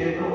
izquierdo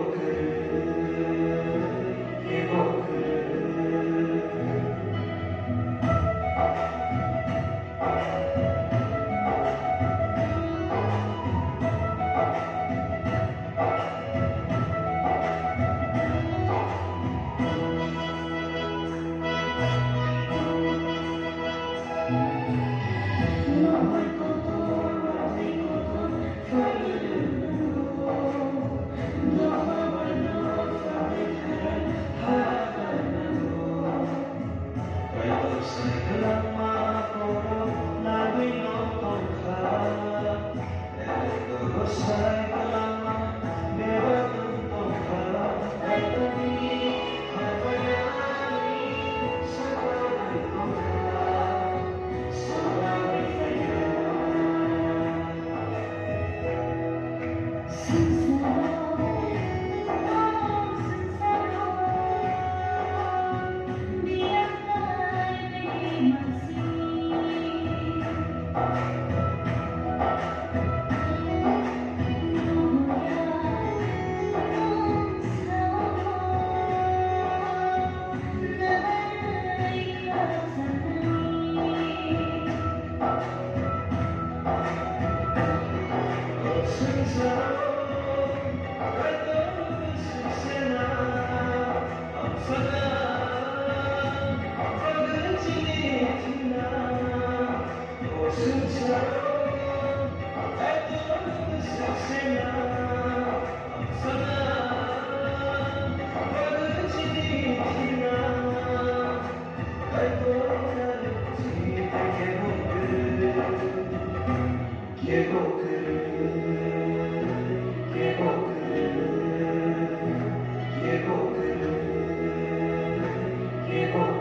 Amen.